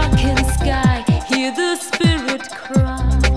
darkened sky, hear the spirit cry.